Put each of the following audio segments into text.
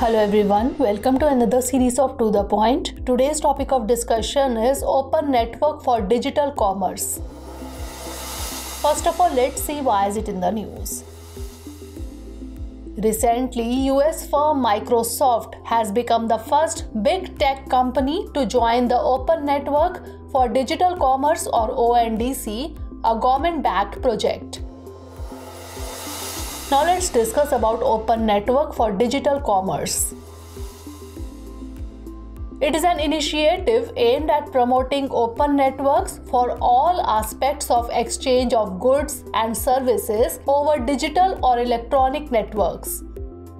Hello everyone, welcome to another series of To The Point. Today's topic of discussion is Open Network for Digital Commerce. First of all, let's see why is it in the news. Recently, US firm Microsoft has become the first big tech company to join the Open Network for Digital Commerce or ONDC, a government backed project. Now let's discuss about Open Network for Digital Commerce. It is an initiative aimed at promoting open networks for all aspects of exchange of goods and services over digital or electronic networks.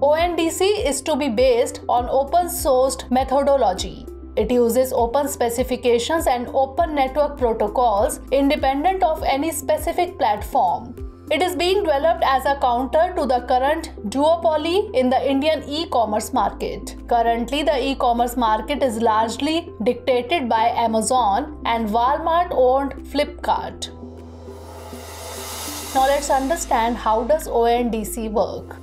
ONDC is to be based on open sourced methodology. It uses open specifications and open network protocols independent of any specific platform. It is being developed as a counter to the current duopoly in the Indian e-commerce market. Currently, the e-commerce market is largely dictated by Amazon and Walmart-owned Flipkart. Now let's understand how does ONDC work.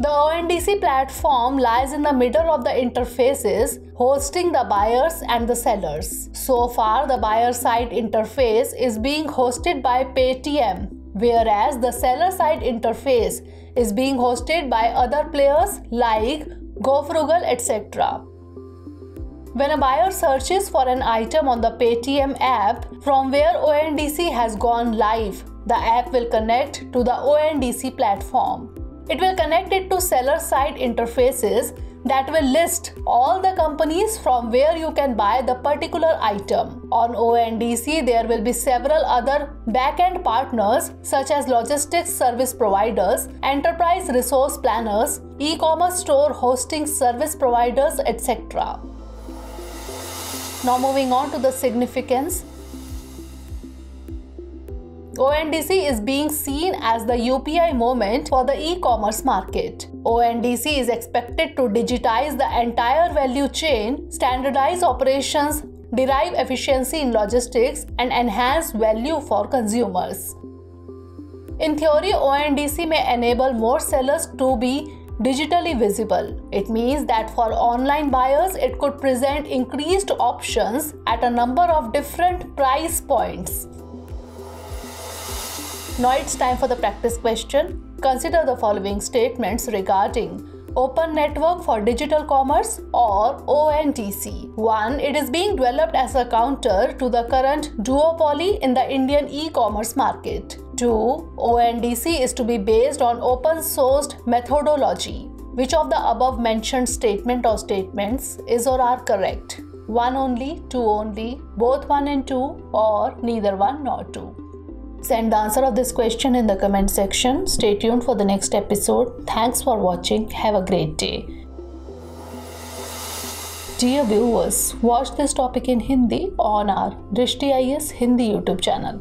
The ONDC platform lies in the middle of the interfaces, hosting the buyers and the sellers. So far, the buyer side interface is being hosted by Paytm, whereas the seller side interface is being hosted by other players like GoFrugal, etc. When a buyer searches for an item on the Paytm app from where ONDC has gone live, the app will connect to the ONDC platform. It will connect it to seller side interfaces that will list all the companies from where you can buy the particular item. On ONDC, there will be several other back-end partners such as logistics service providers, enterprise resource planners, e-commerce store hosting service providers, etc. Now moving on to the significance ONDC is being seen as the UPI moment for the e-commerce market. ONDC is expected to digitize the entire value chain, standardize operations, derive efficiency in logistics, and enhance value for consumers. In theory, ONDC may enable more sellers to be digitally visible. It means that for online buyers, it could present increased options at a number of different price points. Now it's time for the practice question. Consider the following statements regarding Open Network for Digital Commerce or ONDC. 1. It is being developed as a counter to the current duopoly in the Indian e-commerce market. 2. ONDC is to be based on open sourced methodology. Which of the above mentioned statement or statements is or are correct? 1 only, 2 only, both 1 and 2 or neither 1 nor 2. Send the answer of this question in the comment section. Stay tuned for the next episode. Thanks for watching. Have a great day. Dear viewers, watch this topic in Hindi on our Drishti IAS Hindi YouTube channel.